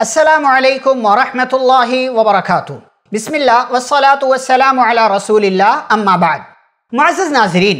असलकम वरहमतुल्लाहि वबरकातुहू बिस्मिल्लाह वस्सलातु वस्सलामु अला रसूलिल्लाह अम्मा बाद मुअज़्ज़िज़ नाज़रीन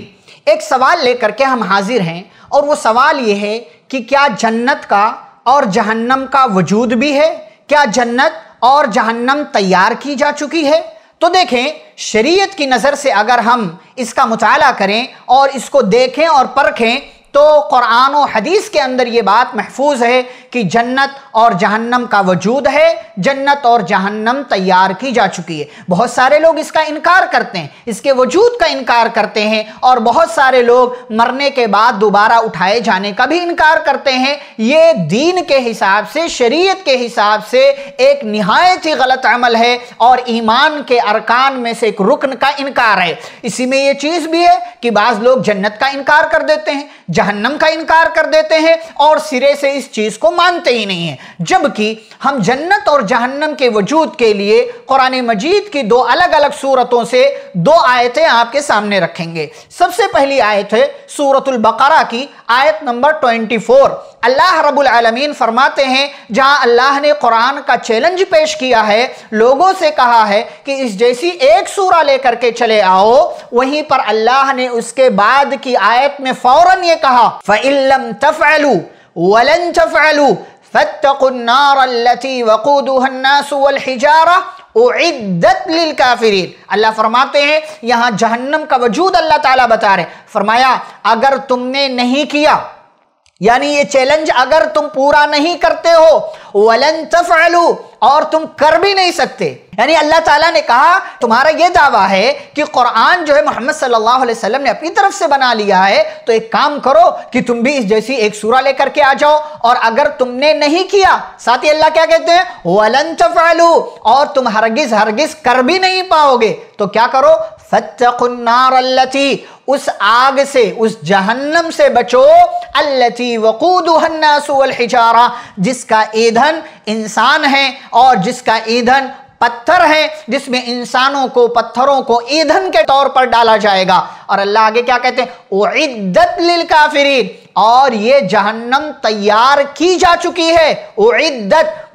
एक सवाल लेकर के हम हाजिर हैं और वो सवाल ये है कि क्या जन्नत का और जहन्नम का वजूद भी है? क्या जन्नत और जहन्नम तैयार की जा चुकी है? तो देखें, शरीयत की नज़र से अगर हम इसका मुताला करें और इसको देखें और परखें तो कुरान और हदीस के अंदर ये बात महफूज है कि जन्नत और जहन्नम का वजूद है, जन्नत और जहन्नम तैयार की जा चुकी है। बहुत सारे लोग इसका इनकार करते हैं, इसके वजूद का इनकार करते हैं और बहुत सारे लोग मरने के बाद दोबारा उठाए जाने का भी इनकार करते हैं। ये दीन के हिसाब से, शरीयत के हिसाब से एक नहायत ही गलत अमल है और ईमान के अरकान में से एक रुकन का इनकार है। इसी में ये चीज़ भी है कि बाज़ लोग जन्नत का इनकार कर देते हैं। जहन्नम का इनकार कर देते हैं और सिरे से इस चीज़ को मानते ही नहीं है। जबकि हम जन्नत और जहन्नम के वजूद के लिए कुरान मजीद की दो अलग अलग सूरतों से दो आयतें आपके सामने रखेंगे। सबसे पहली आयत है सूरतुल बकरा की, आयत नंबर 24 अल्लाह रब्बुल आलमीन फरमाते हैं, जहाँ अल्लाह ने कुरान का चैलेंज पेश किया है, लोगों से कहा है कि इस जैसी एक सूरा लेकर के चले आओ, वहीं पर अल्लाह ने उसके बाद की आयत में फ़ौरन ये कहा फ़िल्लम तफ़लू वलन तफ़लू अल्लाह फरमाते हैं यहाँ जहन्नम का वजूद अल्लाह ताला बता रहे फरमाया अगर तुमने नहीं किया यानी ये चैलेंज अगर तुम पूरा नहीं करते हो वलन तफलू और तुम कर भी नहीं सकते। यानी अल्लाह ताला ने कहा, तुम्हारा यह दावा है कि कुरान जो है मोहम्मद सल्लल्लाहु अलैहि वसल्लम ने अपनी तरफ़ से बना लिया है तो एक काम करो कि तुम भी इस जैसी एक सूरा लेकर के आ जाओ। और अगर तुमने नहीं किया, साथ ही अल्लाह क्या कहते हैं, वलन और तुम हरगिज हरगिज कर भी नहीं पाओगे। तो क्या करो फतकुन्नार अल्लती उस आग से, उस जहन्नम से बचो। अल्लती वकूदुहन्नासुवलहिजारा जिसका ईंधन इंसान है और जिसका ईंधन पत्थर है, जिसमें इंसानों को, पत्थरों को ईंधन के तौर पर डाला जाएगा। और अल्लाह आगे क्या कहते हैं? लिल काफिरीन, और ये जहन्नम तैयार की जा चुकी है।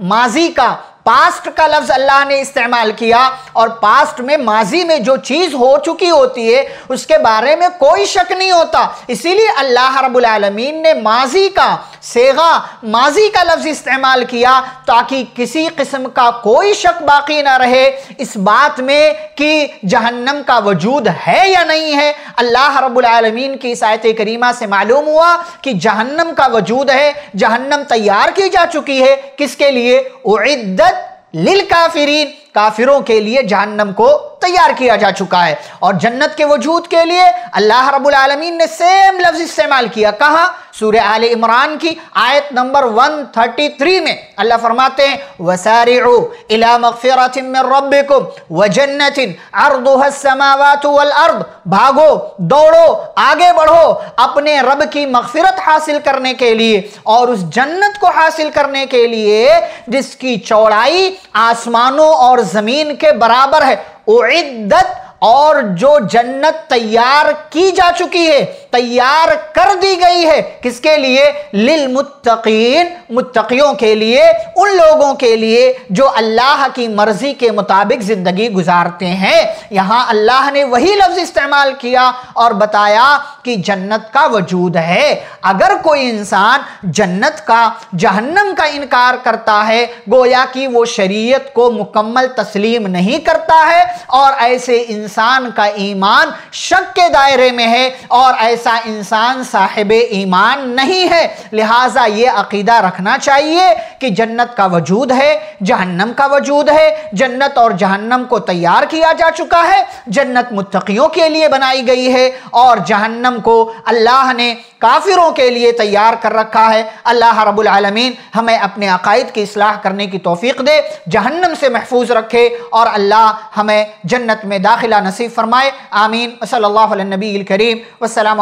माजी का पास्ट का लफ्ज अल्लाह ने इस्तेमाल किया और पास्ट में, माजी में जो चीज़ हो चुकी होती है, उसके बारे में कोई शक नहीं होता। इसीलिए अल्लाह रब्बुल आलमीन ने माजी का सेगा, माजी का लफ्ज इस्तेमाल किया ताकि किसी किस्म का कोई शक बाकी ना रहे। इस बात में कि जहन्नम का वजूद है या नहीं है, अल्लाह रब्बुल आलमीन की सायत करीमा से मालूम हुआ कि जहन्नम का वजूद है, जहन्नम तैयार की जा चुकी है। किसके लिए? उद्दत लिल काफिरीन। काफिरों के लिए जहन्नम को तैयार किया जा चुका है। और जन्नत के वजूद के लिए अल्लाह रब्बुल आलमीन ने सेम लफ्ज इस्तेमाल किया। कहा? सूर्य आल इमरान की आयत नंबर 133 में। अल्लाह फरमाते हैं, वसारिउ इला मगफिरतिन मिन रब्बिकुम व जन्नतिन अर्दुहा समावातु वल अर्द। भागो, दौड़ो, आगे बढ़ो अपने रब की मगफिरत हासिल करने के लिए और उस जन्नत को हासिल करने के लिए जिसकी चौड़ाई आसमानों और ज़मीन के बराबर है। उद्दत और जो जन्नत तैयार की जा चुकी है। तैयार कर दी गई है। किसके लिए? लिल मुत्तकीन, मुत्तकियों के लिए, उन लोगों के लिए जो अल्लाह की मर्ज़ी के मुताबिक ज़िंदगी गुजारते हैं। यहाँ अल्लाह ने वही लफ्ज इस्तेमाल किया और बताया कि जन्नत का वजूद है। अगर कोई इंसान जन्नत का, जहन्नम का इनकार करता है, गोया कि वो शरीयत को मुकम्मल तस्लीम नहीं करता है और ऐसे इंसान का ईमान शक के दायरे में है और ऐसा इंसान साहिब ईमान नहीं है। लिहाजा ये अकीदा रखना चाहिए कि जन्नत का वजूद है, जहन्नम का वजूद है। जन्नत और जहन्नम को तैयार किया जा चुका है। जन्नत मुत्तकियों के लिए बनाई गई है और जहन्नम को अल्लाह ने काफिरों के लिए तैयार कर रखा है। अल्लाह रब्बुल आलमीन हमें अपने अकायद की असलाह करने की तोफ़ी दे, जहन्नम से महफूज रखे और अल्लाह हमें जन्नत में दाखिला नसीब फरमाए। आमीन। अलैहि नबी करीम। वसलम